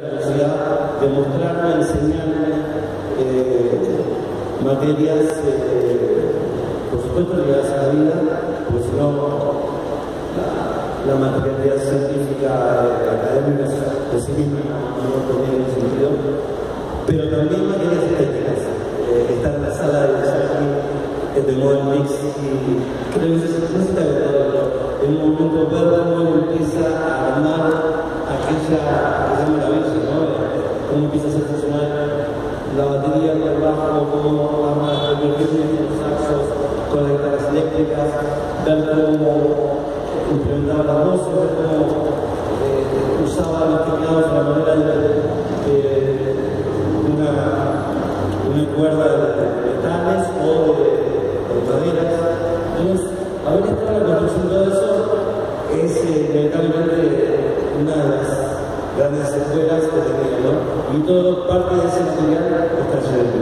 de mostrarme, enseñarme eh, materias, eh, por supuesto, ligadas a la vida, pues no la, materia científica eh, académica de sí misma no tenía ningún sentido, pero también materias estéticas. Eh, estar en la sala de aquí de Model Mix y creo que se necesita en un momento aquella, aquella maravilla, ¿no? cómo empieza a ser funcionar la batería con el bajo, cómo arma las reverberos, los saxos, con las guitarras eléctricas, ver cómo implementaba la voz, ver cómo eh, usaba los teclados de la manera de, una, una, cuerda de, metales o de, maderas. Entonces, haber estado en la construcción de todo eso es eh, inevitablemente una de las grandes escuelas que tenía, ¿no? Y todo parte de ese material está lleno de